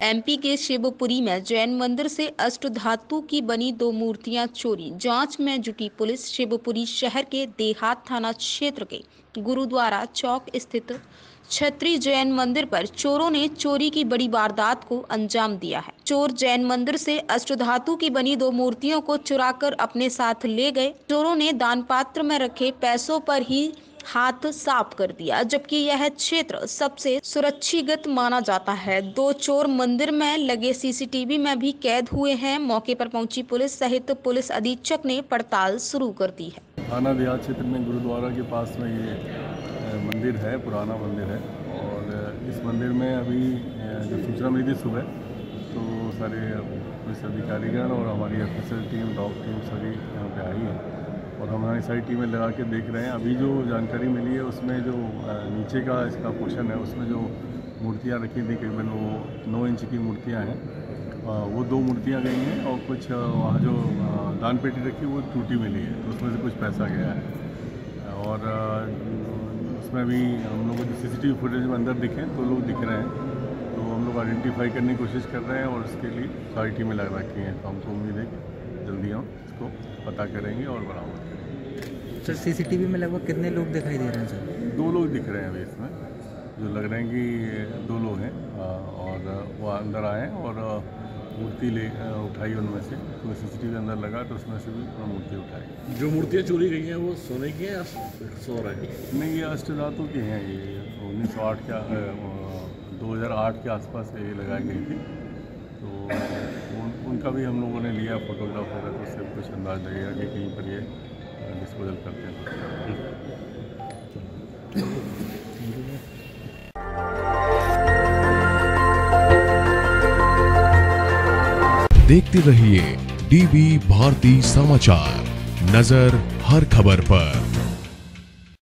MP के शिवपुरी में जैन मंदिर से अष्टधातु की बनी दो मूर्तियाँ चोरी। जाँच में जुटी पुलिस शिवपुरी शहर के देहात थाना क्षेत्र के गुरुद्वारा चौक स्थित छत्री जैन मंदिर पर चोरों ने चोरी की बड़ी वारदात को अंजाम दिया है। चोर जैन मंदिर से अष्टधातु की बनी दो मूर्तियों को चुराकर अपने साथ ले गए। चोरों ने दान पात्र में रखे पैसों पर ही हाथ साफ़ कर दिया, जबकि यह क्षेत्र सबसे सुरक्षित माना जाता है। दो चोर मंदिर में लगे सीसीटीवी में भी कैद हुए हैं। मौके पर पहुँची पुलिस सहित पुलिस अधीक्षक ने पड़ताल शुरू कर दी है। थाना देहात क्षेत्र में गुरुद्वारा के पास में ये मंदिर है, पुराना मंदिर है। और इस मंदिर में अभी जब सूचना मिली थी सुबह तो सारे पुलिस अधिकारीगण और हमारी ऑफिसर टीम डॉग टीम सभी यहाँ पे आई है हम हमारी सारी टीमें लगा के देख रहे हैं। अभी जो जानकारी मिली है, उसमें जो नीचे का इसका पोर्शन है, उसमें जो मूर्तियाँ रखी थी, करीबन वो नौ इंच की मूर्तियाँ हैं। वो दो मूर्तियाँ गई हैं और कुछ वहाँ जो दान पेटी रखी वो टूटी मिली है। तो उसमें से कुछ पैसा गया है। और उसमें भी हम लोग जो सी फुटेज में अंदर दिखे तो लोग दिख रहे हैं। तो हम लोग आइडेंटिफाई करने की कोशिश कर रहे हैं और उसके लिए सारी टीमें लगा रखी हैं। तो हमको उम्मीद है कि जल्दी हम इसको पता करेंगे और बरामद करेंगे। सर सीसीटीवी में लगभग कितने लोग दिखाई दे रहे हैं सर? दो लोग दिख रहे हैं अभी इसमें जो लग रहे हैं कि दो लोग हैं और वो अंदर आए और मूर्ति ले उठाई उनमें से। तो सी सी अंदर लगा तो उसमें से भी मूर्ति उठाई। जो मूर्तियाँ चोरी गई हैं वो सोने की हैं या सोना की नहीं ये अष्ट अष्टधातु की हैं ये उन्नीस सौ आठ के दो हज़ार आठ के आसपास ये लगाई गई थी। तो उन, उनका भी हम लोगों ने लिया फोटोग्राफ वगैरह तो उससे कुछ अंदाज लगेगा कि कहीं पर ये डिस्पोजल करते हैं। देखते रहिए डीबी भारती समाचार नज़र हर खबर पर।